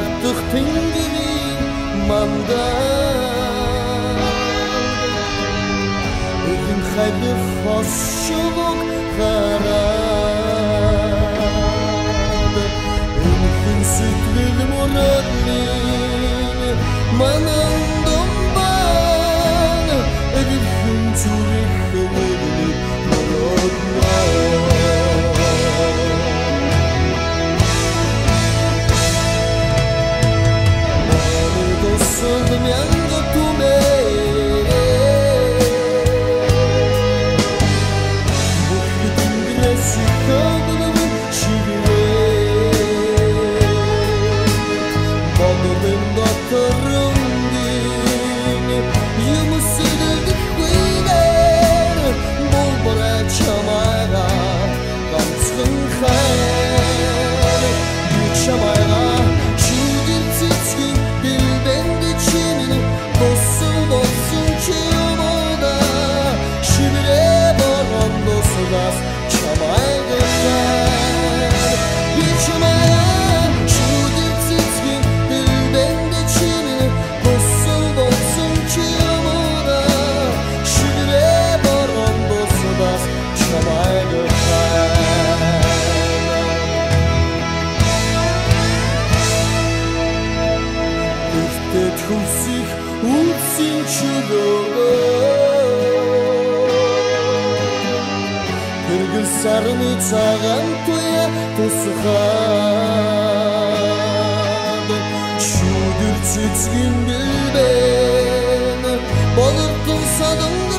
ардх тэнгэрийн мандаа. Эхэн хайны хос шувок хараад. Үнхэн сэтгэл мурадлын манан думбан Эхэн зүрэх хүсэх үнцэн чөлөөгөө. Тэргэл сарны цагаан туя тусхаад Шүдэр цэцгэн бэлбэн Болыртын садын